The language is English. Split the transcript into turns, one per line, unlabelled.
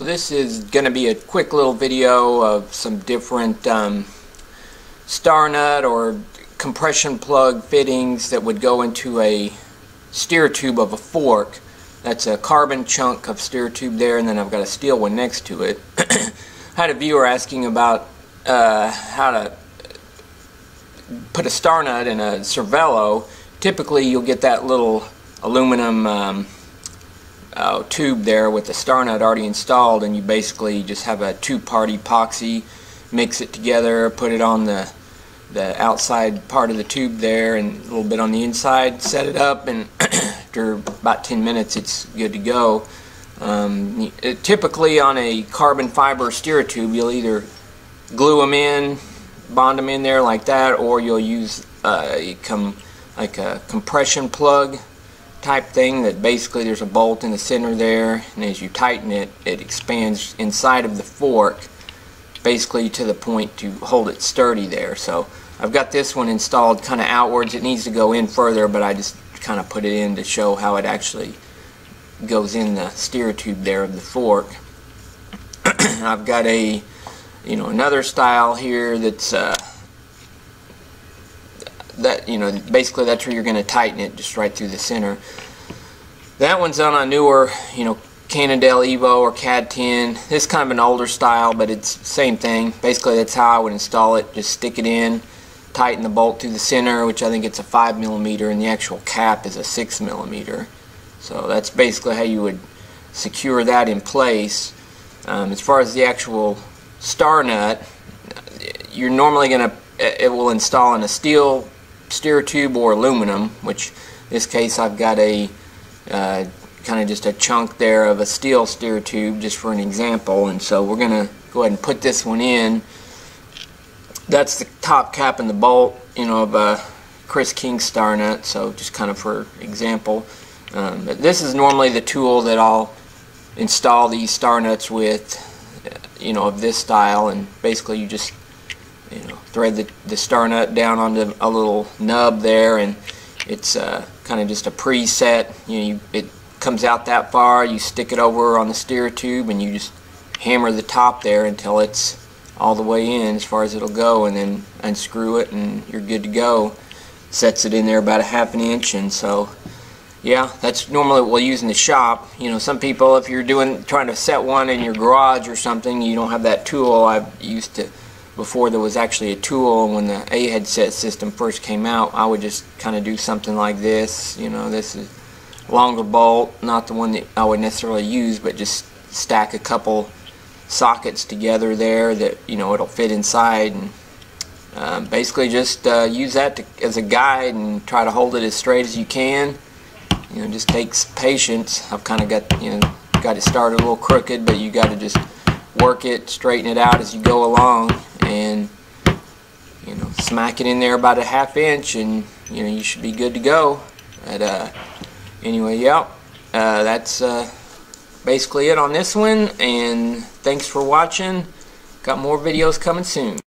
So this is going to be a quick little video of some different um, star nut or compression plug fittings that would go into a steer tube of a fork. That's a carbon chunk of steer tube there and then I've got a steel one next to it. I had a viewer asking about uh, how to put a star nut in a Cervelo. Typically you'll get that little aluminum um, uh, tube there with the star nut already installed and you basically just have a two-part epoxy mix it together put it on the the outside part of the tube there and a little bit on the inside set it up and after about 10 minutes it's good to go. Um, it, typically on a carbon fiber steer tube you'll either glue them in bond them in there like that or you'll use uh, come like a compression plug type thing that basically there's a bolt in the center there and as you tighten it it expands inside of the fork basically to the point to hold it sturdy there. So I've got this one installed kind of outwards. It needs to go in further but I just kind of put it in to show how it actually goes in the steer tube there of the fork. I've got a you know another style here that's uh, that you know basically that's where you're going to tighten it just right through the center. That one's on a newer you know Cannondale Evo or CAAD 10 this is kind of an older style but it's same thing. Basically that's how I would install it. Just stick it in tighten the bolt through the center which I think it's a 5 millimeter and the actual cap is a 6 millimeter. So that's basically how you would secure that in place. Um, as far as the actual star nut you're normally going to it will install in a steel steer tube or aluminum, which in this case I've got a uh, kind of just a chunk there of a steel steer tube just for an example and so we're going to go ahead and put this one in. That's the top cap and the bolt you know of a Chris King star nut so just kind of for example. Um, but this is normally the tool that I'll install these star nuts with you know of this style and basically you just you know, thread the, the star nut down onto a little nub there and it's uh, kind of just a preset. You know, you, it comes out that far, you stick it over on the steer tube and you just hammer the top there until it's all the way in as far as it'll go and then unscrew it and you're good to go. Sets it in there about a half an inch and so yeah, that's normally what we'll use in the shop. You know, some people, if you're doing trying to set one in your garage or something, you don't have that tool. I've used to before there was actually a tool when the Aheadset system first came out I would just kind of do something like this you know this is longer bolt not the one that I would necessarily use but just stack a couple sockets together there that you know it'll fit inside and uh, basically just uh, use that to, as a guide and try to hold it as straight as you can. You know just takes patience. I've kind of got you know got it started a little crooked but you got to just work it straighten it out as you go along and you know smack it in there about a half inch and you know you should be good to go. But uh, anyway yeah uh, that's uh, basically it on this one and thanks for watching. Got more videos coming soon